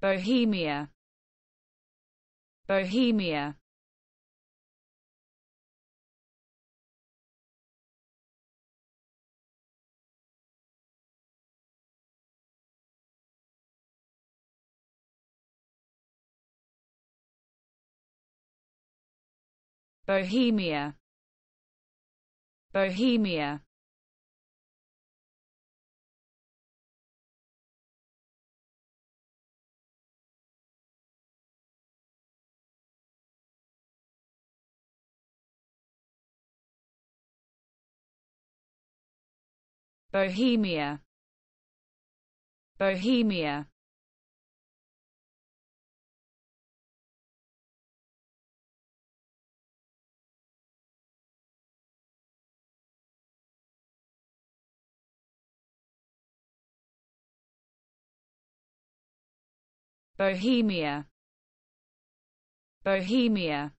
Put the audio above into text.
Bohemia. Bohemia. Bohemia. Bohemia Bohemia. Bohemia. Bohemia. Bohemia